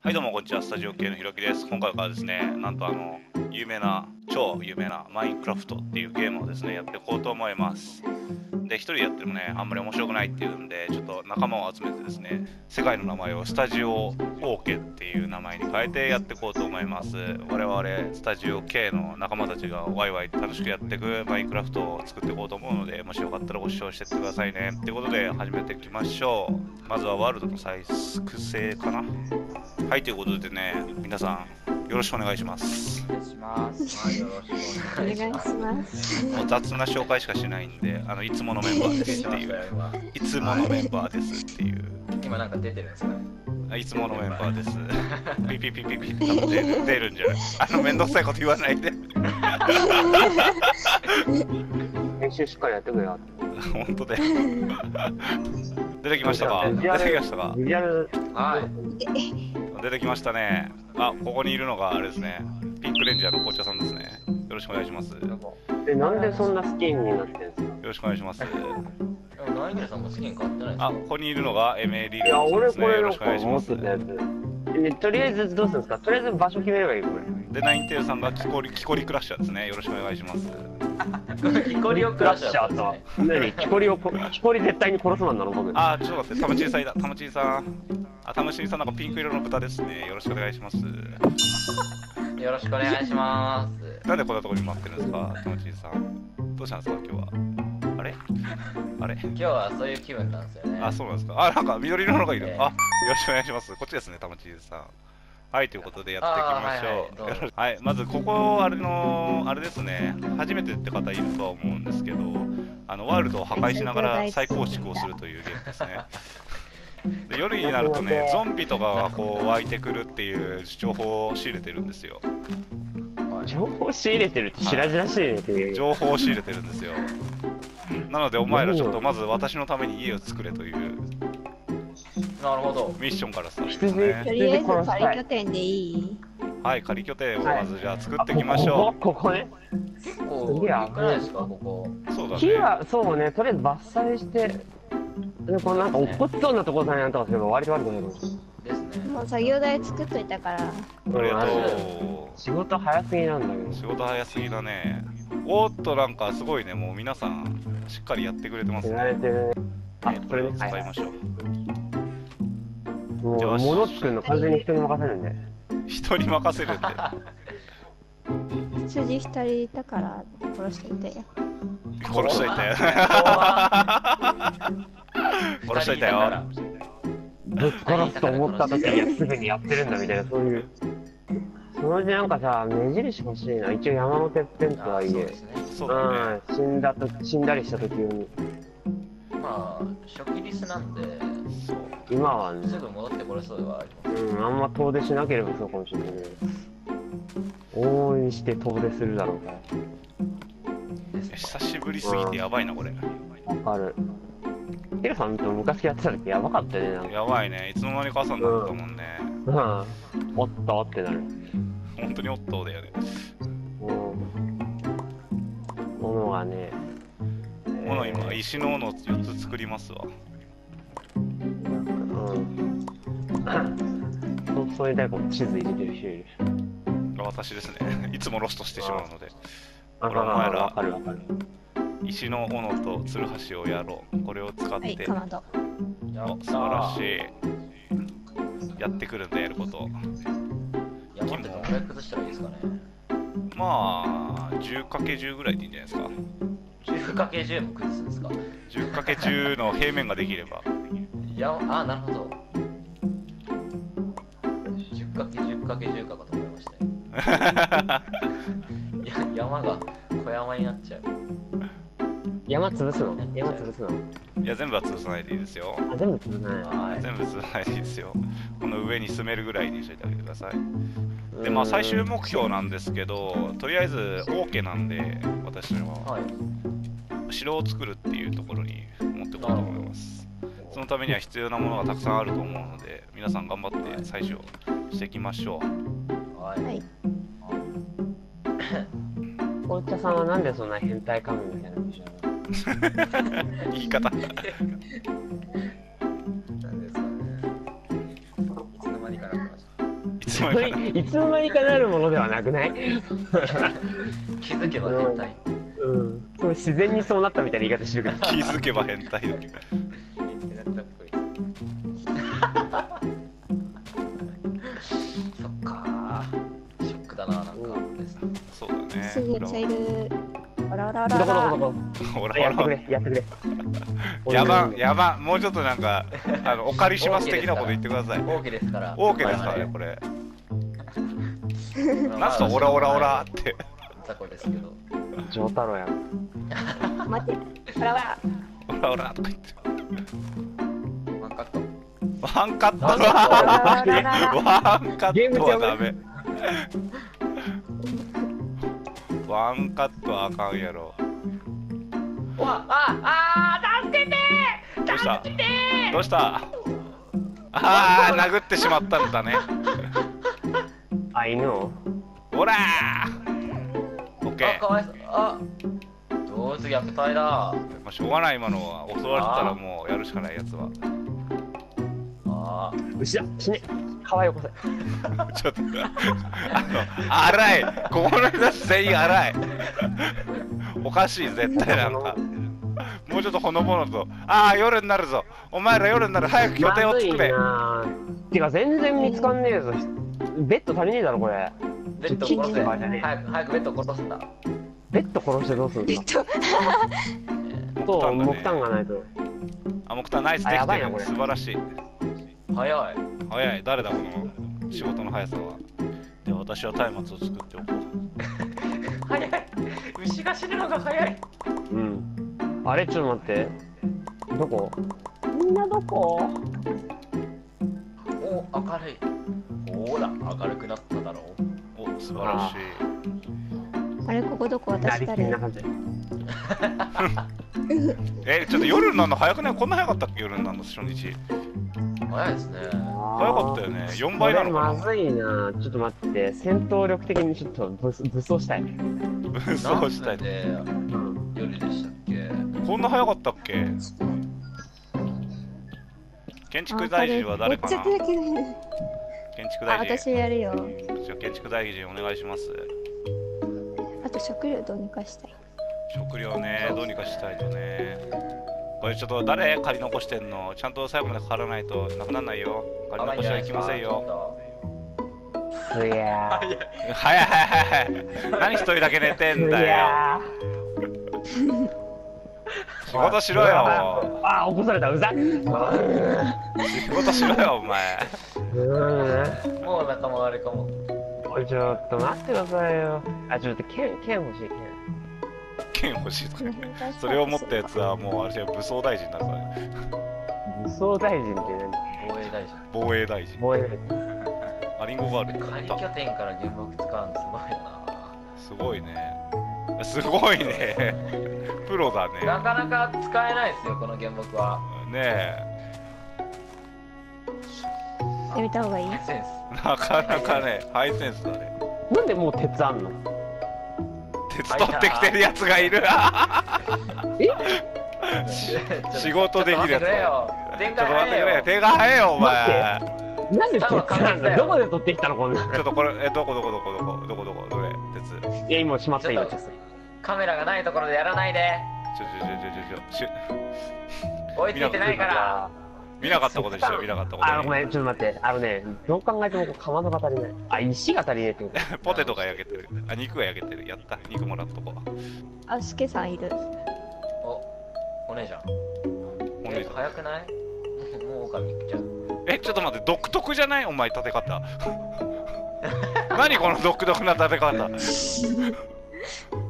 はいどうもこんにちは。スタジオ系のひろきです。今回からですねなんとあの有名な超有名なマインクラフトっていうゲームをですねやっていこうと思います。で一人やってもねあんまり面白くないっていうんでちょっと仲間を集めてですね世界の名前をスタジオオーケっていう名前に変えてやっていこうと思います。我々スタジオ K の仲間たちがワイワイ楽しくやっていくマインクラフトを作っていこうと思うのでもしよかったらご視聴してってくださいね。ってことで始めていきましょう。まずはワールドの再複製かな。はいということでね皆さんよろしくお願いしますお願いします。はい、よろしくおお願いします。もう雑な紹介しかしないんであのいつものメンバーですっていう今いつものメンバーですっていう今なんか出てるんですかね。あいつものメンバーです。ピピピピピ多分出る出るんじゃないあのめんどくさいこと言わないで。練習しっかりやってくれよ。本当で。出てきましたか出てきましたかはい。出てきましたね。あ、ここにいるのがあれですね。ピンクレンジャーの紅茶さんですね。よろしくお願いします。え、なんでそんな好きになってんすか？ろしくお願いします。でもナイゲルさんも好きに変わってないですあ、かここにいるのがエメリーいや、さんですね。俺これよろしくお願いします。とりあえずどうするんですか？とりあえず場所決めればいいこれ。で、ナインテールさんがキコリキコリクラッシャーですね。よろしくお願いします。キコリオクラッシャーとと。。何？キコリをこ、キコリ絶対に殺すマンなの？僕。あ、ちょっと待って、たまちんさんいだ。たまちんさん。あ、たまちんさんなんかピンク色の豚ですね。よろしくお願いします。よろしくお願いします。なんでこんなところに待ってるんですか、ともちんさん。どうしたんですか、今日は。あれ？あれ？今日はそういう気分なんですよね。あ、そうなんですか。あ、なんか緑色のがいる。ええあ、よろしくお願いします。こっちですね、たもちんさん。はい、ということでやっていきましょう。はいはいはい、まずここ、あれの、あれですね、初めてって方いるとは思うんですけど、あの、ワールドを破壊しながら再構築をするというゲームですね。で夜になるとね、ゾンビとかがこう湧いてくるっていう情報を仕入れてるんですよ。情報仕入れてるって白々しいねっていう。情報を仕入れてるんですよなのでお前らちょっとまず私のために家を作れというなるほど。ミッションからスタートです羊ねとりあえず仮拠点でいい？はい仮拠点をまずじゃあ作っていきましょあここここね。結構、すげえよくないですか、ここ。うそうだ木ねはそうね、とりあえず伐採して、でこのなんか落っこちそうなところさんとかすれば割と悪くないの。ですね。もう作業台作っといたから。ありがと仕事早すぎなんだけどう。仕事早すぎだねおーっとなんかすごいねもう皆さんしっかりやってくれてます手慣れねてる。あえ、それね。使いましょうもうよし物作るの完全に人に任せるんで。人に任せるんで羊一人いたから殺していたよ。殺しといて 殺しといたよぶっ殺すと思った時にはすぐにやってるんだみたいな、そういう。そのうちなんかさ、目印欲しいな。一応山のてっぺんとあはいえそうで。すね。そうだねうん、死んだと死んだりした時に、まあ、初期リスなんで、そう今はね、すぐ戻ってこれそうではあります。うん、あんま遠出しなければそうかもしれないけど、往々にして遠出するだろうかですね久しぶりすぎてやばいなこれら。わかる。ヒロさんと昔やってた時やばかったね、なんか。やばいねいつの間にか朝になったもんねうん。おっとってなる。本当にオットーだよねうん。ものがね。もの今えー石の斧4つ作りますわうん。そうそういうタイプの地図入れてる人いる。私ですね いつもロストしてしまうのであほらお前らわかるわかる。石の斧とツルハシをやろうこれを使っはい、て、かまど。お素晴らしい。いやってくるんだやること山ってどのくらい崩したらいいですかね。まあ 10×10 ぐらいでいいんじゃないですか 10×10 も崩すんですか 10×10 の平面ができればいや、あ、なるほど。10×10×10 かかと思いましたよ。い や、山が小山になっちゃう。山潰すの山潰すのいや全部は潰さないでいいですよあ、全部潰さない。はい。全部潰さないでいいですよこの上に住めるぐらいにしといてあげてくださいでまあ最終目標なんですけどとりあえず王家なんで私ははい。城を作るっていうところに持っていこうと思いますそのためには必要なものがたくさんあると思うので皆さん頑張って採取をしていきましょうはい。はい。紅茶さんはなんでそんな変態仮面みたいな言い方。なんですかね。いつの間にか。なっかいつの間にかなるものではなくない？気づけば変態。うん。そう自然にそうなったみたいな言い方してるけど。気づけば変態。だけどそっかー。ショックだななんか。そうだね。すぐめっらあらあどこどこらあら。どこほら。やってくほられ、やってくれ。やばやば。もうちょっとなんかあのお借りします的なこと言ってください。OK ですから。OK ですからねこれ。ナスとオラオラオラって。雑魚ですけど。ジョータロやん。待って。あらあら。オラオラとか言って。ワンカット。ワンカットワンカットはダメ。わワンカットはあかんやろ。あああ助けてどうした？どうした？ああ殴ってしまったんだね。あ、犬を？ほらー！オッケあかわいそう。あ。どうつ虐待だ。ーまあしょうがない今のは襲われてたらもうやるしかないやつは。あ牛だ死ね川よこせ。ちょっとあの荒いここの人たち全員荒いおかしい絶対なんか。もうちょっとほのぼのと。ああ夜になるぞ。お前ら夜になる。早く拠点を作れ。てか全然見つかんねえぞ。ベッド足りねえだろ、これ。ベッド殺せ。早く早くベッド殺すんだ。ベッド殺してどうするんえですかっと、と、木木炭がないと。あ木炭ナイス。であやきてる。ばいなこれ。素晴らしい。早い早い。誰だこの仕事の速さは。で私は松明を作っておこう。早い。牛が死ぬのが早い。うん。あれ、ちょっと待って。どこ？みんなどこ？お明るい。ほら明るくなっただろう。お素晴らしい。あれ、ここどこ？な私誰？りきりな感じ。えちょっと夜になるの早くない？こんな早かったっけ？夜になるの初日早いですね。早かったよね。4倍なのかな。まずいな。ちょっと待って。戦闘力的にちょっと武武装したい。武装したいでうん。夜でしたっけ？こんな早かったっけ？建築大臣は誰かな？建築大臣。私やるよ。じゃあ建築大臣お願いします。あと食料どうにかしたい。食料ねどうにかしたいとねこれちょっと誰借り残してんの？ちゃんと最後までかからないとなくならないよ借り残しはいきませんよすやー。早い早い早い何一人だけ寝てんすだよや仕事しろよー。あ、起こされた。うざ。仕事しろよお前うんもう仲間割れかもおいちょっと待ってくださいよ。あ、ちょっと剣、剣欲しい、剣。剣欲しいとか それを持ったやつはもうあれじゃ武装大臣になるからね武装大臣って防衛大臣。防衛大臣。何防衛。あリンゴがある仮拠点から原爆使うのすごいな。すごいね。すごいね。プロだね。なかなか使えないですよこの原爆は。ねえ。やめた方がいい？センなかなかねハイセンスだね。なんでもう鉄あんの？鉄取ってきてるやつ。がいるス仕事できるやつちょっと待ってくれ手が早えよお前。なんでどこで取ってきたの？こんな。ちょっとこれえどこどこどこどこどこどこどれ鉄いや、今しまった、今。ちょっとカメラがないところでやらないでちょちょちょちょちょし追いついてないから見なかったことにしよう見なかったことあ、にごめん、ちょっと待って。あのね、どう考えてもかまどが足りない。あ、石が足りないってことポテトが焼けてる。あ肉が焼けてる。やった。肉もらっとこう。あ、すけさんいる。おお姉ちゃん。えお姉さん。早くない？もう狼来ちゃう。えちょっと待って独特じゃない？お前立て方。何この独特な立て方。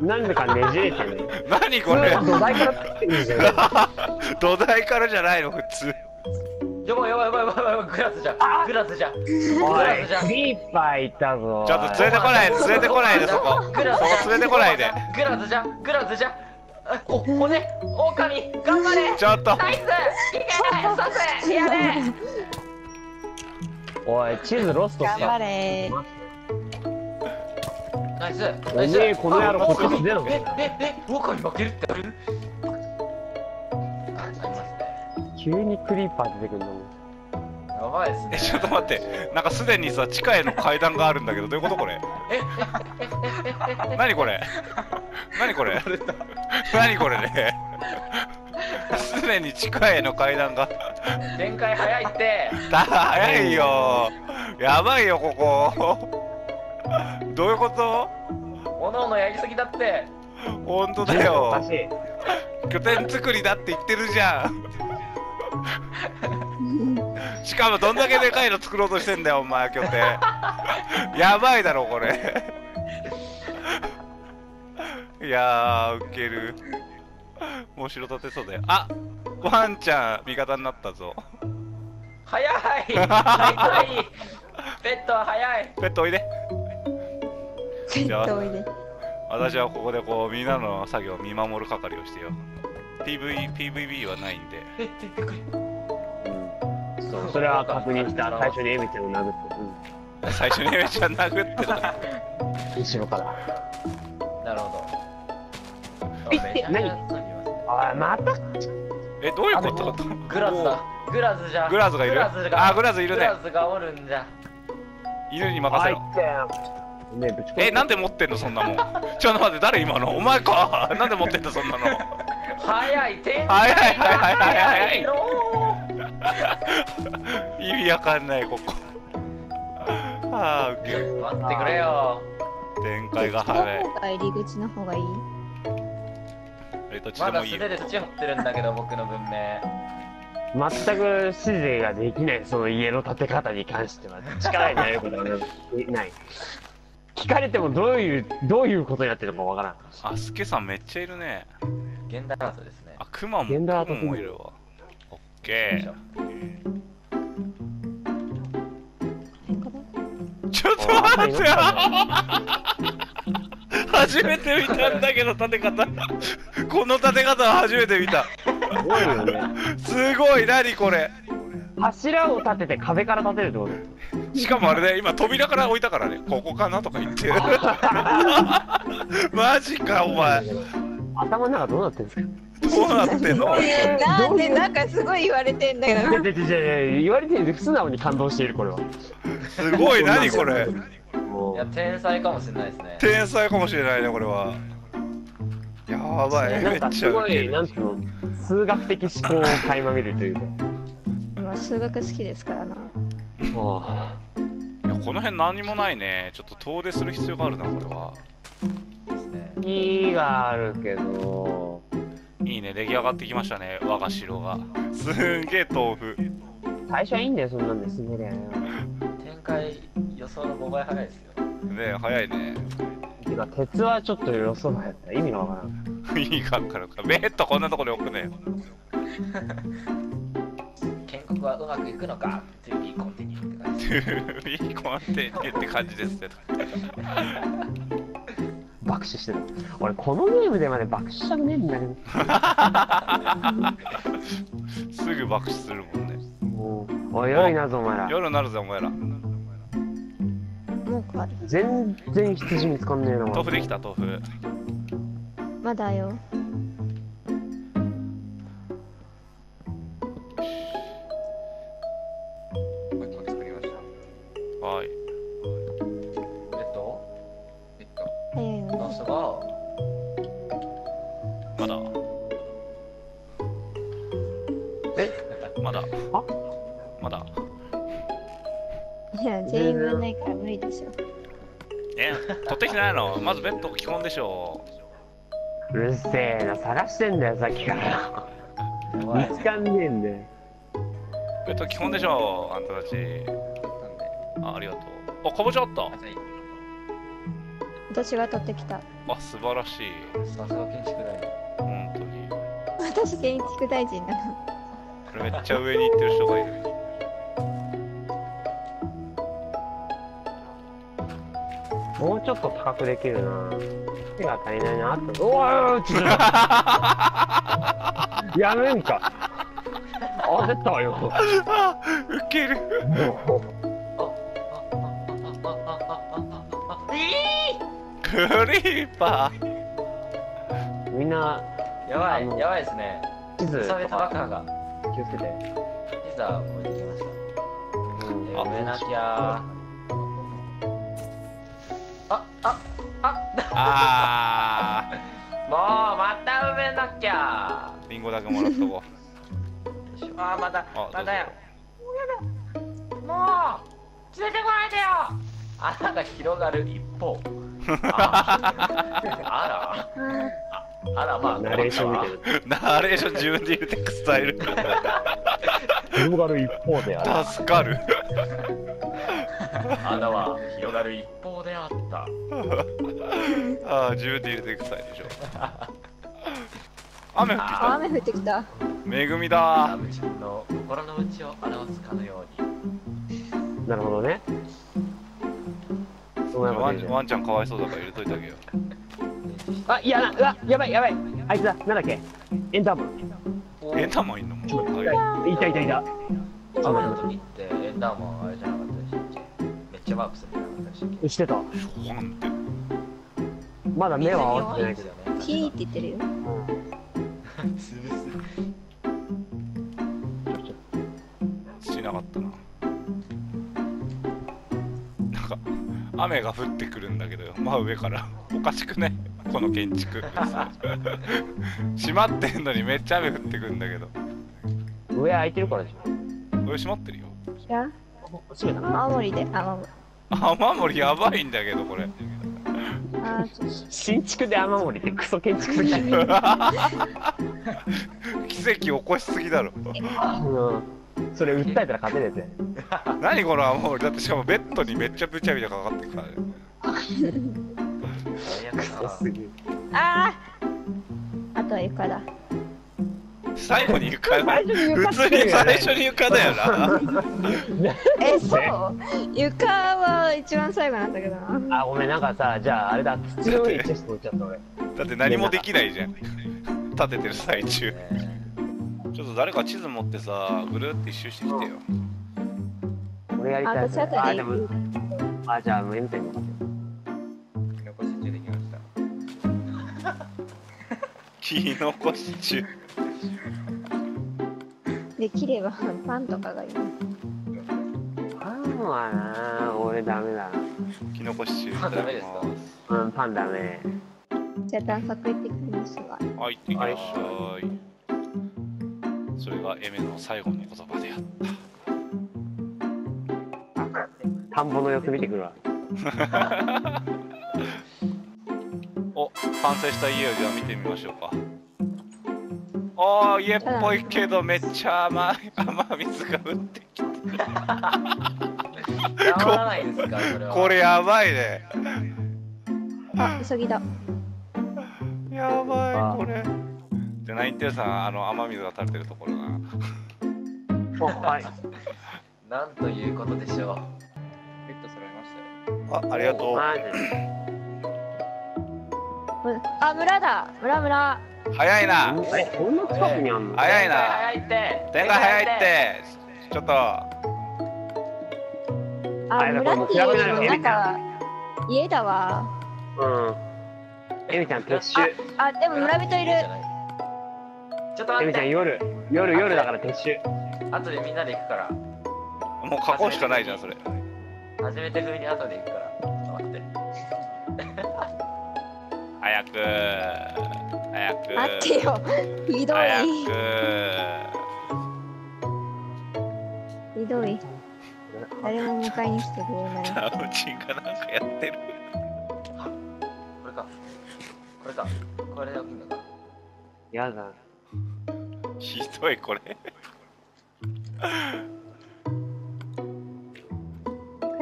なんでかねじれてる。何これ。土台から。土台からじゃないの？普通やばいやばいやばいやばいやばいグラスじゃん。グラスじゃん。おい、グクリーパーいたぞ。ちょっと連れてこない連れてこないでそこ。グラスじゃん。そこ連れてこないで。グラスじゃんグラスじゃん。あお骨狼頑張れ。ちょっと。ナイス。いけさせ。やれ。おい、地図ロストし頑張た。れ。ナイス。おめえ、この野郎、こっちに出ろ。えええ狼負けるってある？急にクリーパー出てくるの。やばいですね。えちょっと待って。なんかすでにさ地下への階段があるんだけどどういうことこれ？何これ？何これ？何これね？すでに地下への階段が。展開早いって。だ早いよ。やばいよここ。どういうこと？おのおのやりすぎだって。本当だよ。しい。拠点作りだって言ってるじゃん しかもどんだけでかいの作ろうとしてんだよお前拠点 やばいだろこれ。いやーウケる。もう城建てそうだよ。あワンちゃん味方になったぞ。早い。早いペットは早い。ペットおいで。ペットおいで。私はここでこうみんなの作業を見守る係をしてよ。PV PVB はないんでそう、それは確認した。最初にエミちゃんを殴って。最初にめちゃん殴ってた。うん。後ろから。なるほど。いって何？ますあ、また？えどういうこと？グラズだ。グラズじゃ。グラズがいる？グラズが。あグラズいるね。グラズがおるんじゃ。犬に任せろ。ってよ。ねぶち込えなんで持ってんの？そんなもん。ちょっと待って誰今の？お前か。なんで持ってんのそんなの？早い展早い早い早い早い。早いの 意味わかんないここ。ああウケる待ってくれよ。展開が早い。入り口の方がいい？えどっちまでもいいよ。だ素手で土掘ってるんだけど僕の文明。全く指示ができないその家の建て方に関しては。力になることはない。聞かれてもどういうどういうことになってるのかわからん。あスケさんめっちゃいるね。現代アートですね。あクマも現代アートクマもいるわケー。ちょっと待ってよ。初めて見たんだけど立て方。この立て方は初めて見た。すごいよね。すごい。何これ。柱を立てて壁から立てるってこと？しかもあれね今扉から置いたからね。ここかなとか言って。マジかお前。頭の中どうなってるんですか？どうなってんの？なんでなんかすごい言われてんだよ。いやいやいやいや言われてる素直に感動しているこれはすごい何これもいや天才かもしれないですね天才かもしれないねこれはやばいめっちゃすごいなんるつうの数学的思考を垣間見るというかまあ数学好きですからなもいやこの辺何にもないねちょっと遠出する必要があるなこれはですねう木があるけどいいね出来上がってきましたね我が城が。すんげえ豆腐。最初はいいんだよそんなんで滑りゃよ展開予想の5倍早いですよ。ね早いね。てか鉄はちょっと予想外やった。意味がわからん。いいか分かるかベッドこんなところに置くね。よ建国はうまくいくのか？といういいコンティニューって感じ。いいコンテンツって感じですけど爆死してる。俺このゲームでまで爆死したくねえんだけどすぐ爆死するもんね。もうおい夜になるぞお前ら。夜になるぜお前ら。もう変わる全然羊見つかんねえな豆腐できた豆腐。まだよ取ってきてないの。まずベッド基本でしょう。るせえな探してんだよさっきから。見つかんねえんだよ。ベッド基本でしょあんたたち。あありがとう。あかぼちゃあった？私が取ってきた。あ素晴らしい。あさすが建築大本当に。私建築大臣なの。これめっちゃ上に行ってる人がいるもうちょっと高くできるな。手が足りないなっておいちょっと。やめんか。焦ったわよ。あウケる。もクリーパー。うみんなやばいやばいですね。地図無差別爆破が気をつけて。ピザ置いてきました。埋めなきゃああもうまた埋めなきゃ。ーリンゴだけもらっとこ あーまたうあまたよどうぞもう連れてこないでよ。穴が広がる一方。あ あらあらまあナレーション見てる。ナレーション自分で入れてくスタイル。広がる一方である。助かる。穴は広がる一方。であああ自分で入れてくスタイルでしょ。雨降ってきあた雨降ってきた。恵みだ。ラブちゃんの心の内を表すかのように。なるほどね。そうやばいワンワンちゃんかわいそうだから入れといてあげよあ、いやな、うわ、やばいやばい。あいつだ、なんだっけ？エンダーマン。うエンターマンいんの？もういたいたいた。雨の時ってエンダーマンあれじゃなかったでしたっけ？めっちゃワープするしたっけ？してた。まだ目は合わせてないけど。よ。ねキーって言ってるよ。しなかったななんか雨が降ってくるんだけど真上からおかしくねこの建築閉まってんのにめっちゃ雨降ってくるんだけど上空いてるからでしょ。これ閉まってるよいや。青森で、あ、雨漏りやばいんだけどこれ新築で雨漏りってクソ建築すぎる。奇跡起こしすぎだろうん。それ訴えたら勝てるやつ。何この雨漏りだってしかもベッドにめっちゃぶちゃびちゃかかってるからね最悪だなすぎる。あーあとは床だ。最後に床だ最初に床普通に最初に床だよな。え、そう？床は一番最後なんだけど。な。あ、ごめん、なんかさ、じゃああれだ、土の上にチェスト置いちゃった俺。だって何もできないじゃん。立ててる最中。ねちょっと誰か地図持ってさぐるって一周してきてよ。俺やりたいあ、やつ私あたりあ、でも、あ、じゃあ、もう M 店に任せよ残し中できましたキノコシチューできればパンとかがいい。パンはな俺ダメだな。キノコシチューあダメですか？うん、パンダメ。じゃあ探索行ってきますが。はい行ってきましょいそれがエメの最後の言葉であった田んぼの様子見てくるわ。お完成した家をじゃあ見てみましょうかおー家っぽいけどめっちゃ甘い雨水が降ってきて。やまらないんですかそれは。これやばいね。あ、急ぎだ。やばあ。いこれ。じゃあナインテールさんあの雨水が垂れてるところな。お、はい。なんということでしょう。ベッド揃いましたよ。あありがとう。あ、村だ。村村早いな。え、こんな近くにあんの？早いな。早いって。展開早いって。ちょっと。あ、村っていうよりもこれもうなんか、家だわ。うん。エミちゃん、撤収。あ、でも村人いる。ちょっとエミちゃん、待って夜。夜、夜だから撤収。後でみんなで行くから。もう囲うしかないじゃんそれ。初めて風に後で行くから。ちょっと待って。早く早く待ってよ。ひど早い。くひどい。誰も迎えに来てくれない。ラムチンがなんかやってるこれかこれかこれで起きんのかやだ。ひどいこれ帰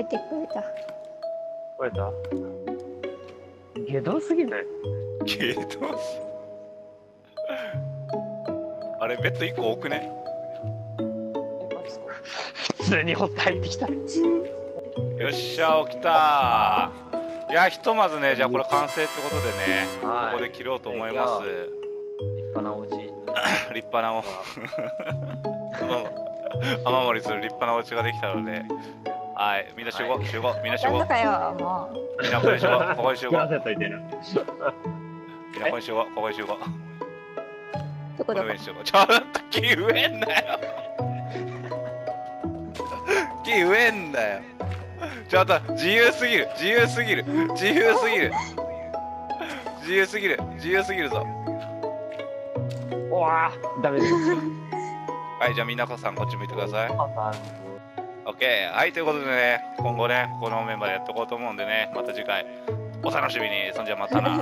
ってくれた。これさ。ゲドすぎない？けどあれベッド1個多くね？普通に掘って入ってきた。よっしゃ起きた。いやひとまずねじゃあこれ完成ってことでねはい。ここで切ろうと思います。立派なお家。立派なお 雨漏りする立派なお家ができたので。はい。みんな集合。集合。みんな集合。なんとかよ、もみんなここに集合。ここに集合。みんなここに集合。ここに集合 こどここの上に集合ちょっと木植えんなよ。木植えんだよ。ちょっと自由すぎる。自由すぎる。自由すぎる。自由すぎる。自由すぎるぞ。うわ。ーダメです。はいじゃあみなこさんこっち向いてください。OK はいということでね今後ねこのメンバーでやっていこうと思うんでねまた次回お楽しみに。そんじゃまたな